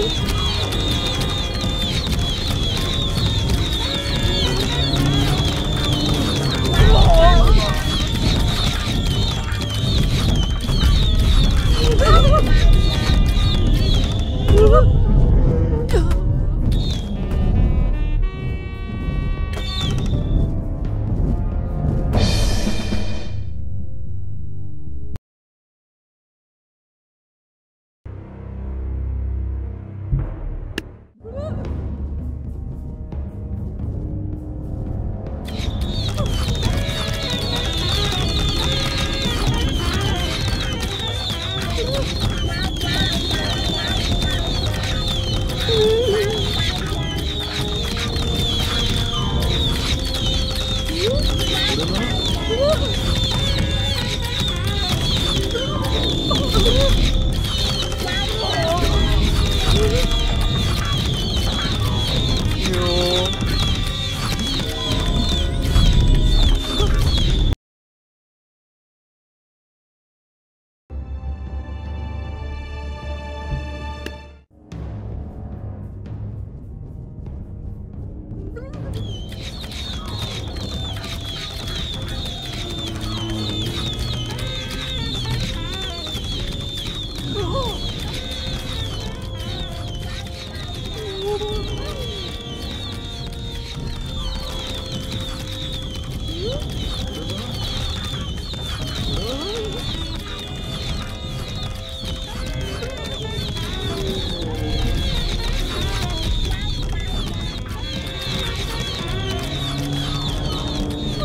Woo!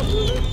Woo!